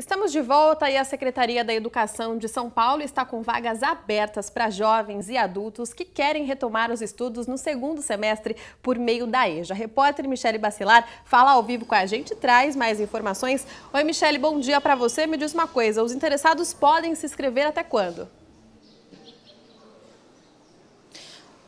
Estamos de volta e a Secretaria da Educação de São Paulo está com vagas abertas para jovens e adultos que querem retomar os estudos no segundo semestre por meio da EJA. A repórter Michele Bacilar fala ao vivo com a gente traz mais informações. Oi, Michele, bom dia para você. Me diz uma coisa, os interessados podem se inscrever até quando?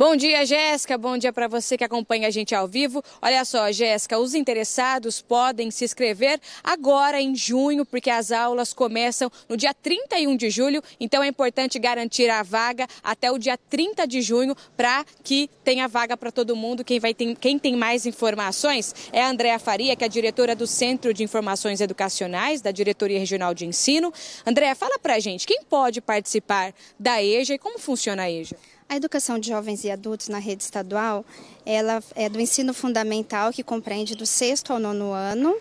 Bom dia, Jéssica. Bom dia para você que acompanha a gente ao vivo. Olha só, Jéssica, os interessados podem se inscrever agora em junho, porque as aulas começam no dia 31 de julho. Então é importante garantir a vaga até o dia 30 de junho para que tenha vaga para todo mundo. Quem, vai ter, quem tem mais informações é a Andréa Faria, que é diretora do Centro de Informações Educacionais, da Diretoria Regional de Ensino. Andréa, fala para gente, quem pode participar da EJA e como funciona a EJA? A educação de jovens e adultos na rede estadual, ela é do ensino fundamental, que compreende do sexto ao nono ano,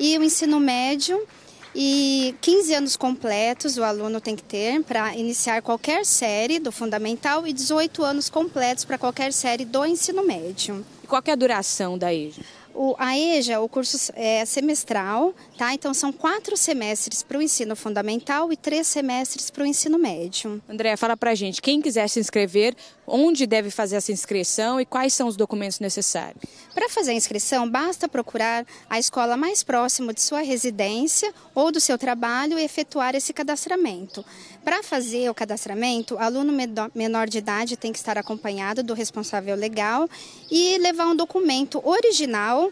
e o ensino médio, e 15 anos completos o aluno tem que ter para iniciar qualquer série do fundamental e 18 anos completos para qualquer série do ensino médio. E qual é a duração da EJA? O, a EJA, o curso é semestral, tá? Então são quatro semestres para o ensino fundamental e três semestres para o ensino médio. André, fala para a gente, quem quiser se inscrever, onde deve fazer essa inscrição e quais são os documentos necessários? Para fazer a inscrição, basta procurar a escola mais próxima de sua residência ou do seu trabalho e efetuar esse cadastramento. Para fazer o cadastramento, aluno menor de idade tem que estar acompanhado do responsável legal e levar um documento original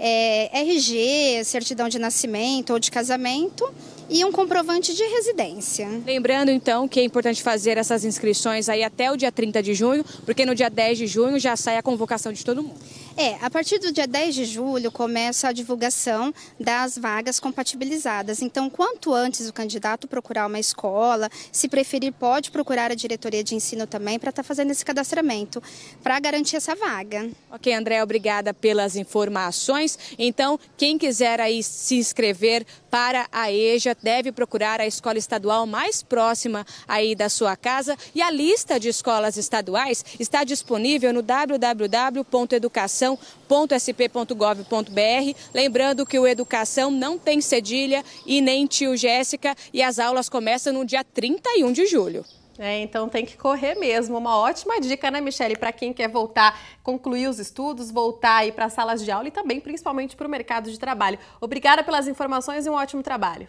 é, RG, certidão de nascimento ou de casamento e um comprovante de residência. Lembrando então que é importante fazer essas inscrições aí até o dia 30 de junho, porque no dia 10 de junho já sai a convocação de todo mundo. É, a partir do dia 10 de julho começa a divulgação das vagas compatibilizadas. Então, quanto antes o candidato procurar uma escola, se preferir, pode procurar a diretoria de ensino também para estar tá fazendo esse cadastramento, para garantir essa vaga. Ok, André, obrigada pelas informações. Então, quem quiser aí se inscrever para a EJA, deve procurar a escola estadual mais próxima aí da sua casa. E a lista de escolas estaduais está disponível no www.educação educação.sp.gov.br. Lembrando que o Educação não tem cedilha e nem tio Jéssica e as aulas começam no dia 31 de julho. É, então tem que correr mesmo. Uma ótima dica, né, Michele, para quem quer voltar, concluir os estudos, voltar aí para salas de aula e também, principalmente, para o mercado de trabalho. Obrigada pelas informações e um ótimo trabalho.